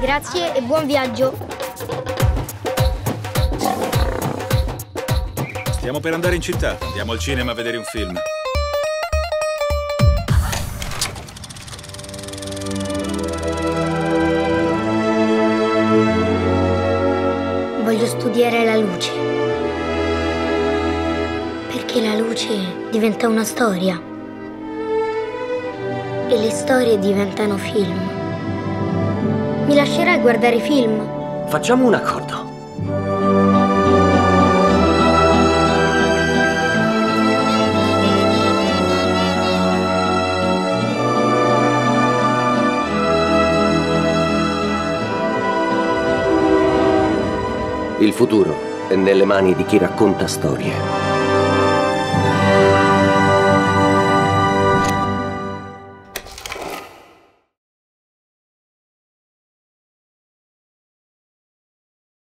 Grazie e buon viaggio. Stiamo per andare in città. Andiamo al cinema a vedere un film. Voglio studiare la luce. Perché la luce diventa una storia. E le storie diventano film. Mi lascerai guardare film? Facciamo un accordo. Il futuro è nelle mani di chi racconta storie.